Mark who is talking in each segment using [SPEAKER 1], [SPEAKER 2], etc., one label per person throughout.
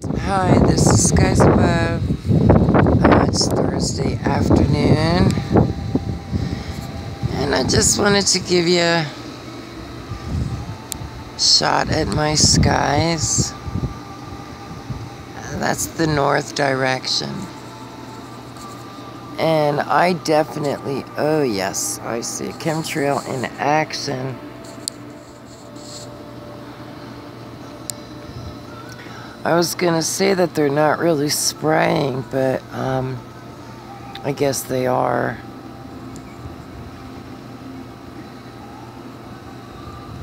[SPEAKER 1] Hi, this is Skies Above. Uh, it's Thursday afternoon. And I just wanted to give you a shot at my skies. Uh, that's the north direction. And I definitely, oh yes, I see a chemtrail in action. I was gonna say that they're not really spraying, but um, I guess they are.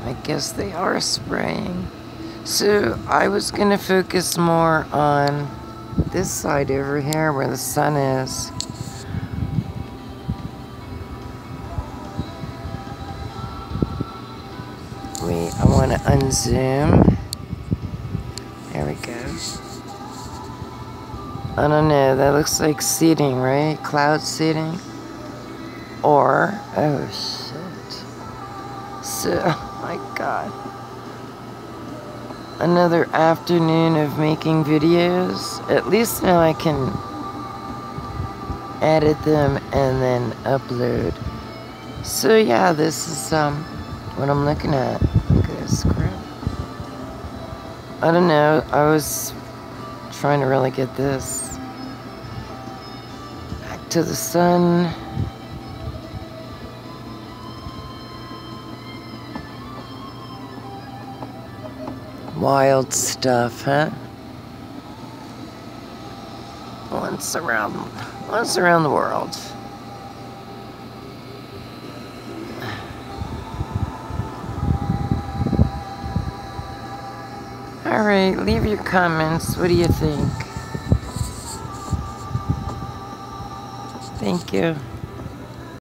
[SPEAKER 1] I guess they are spraying. So I was gonna focus more on this side over here where the sun is. Wait, I want to unzoom. There we go. I don't know, that looks like seeding, right? Cloud seeding. Or, oh shit. So, oh my god. Another afternoon of making videos. At least now I can edit them and then upload. So yeah, this is um what I'm looking at. Look at this crap. I don't know. I was trying to really get this back to the sun. Wild stuff, huh? Once around, once around the world. Alright, leave your comments. What do you think? Thank you.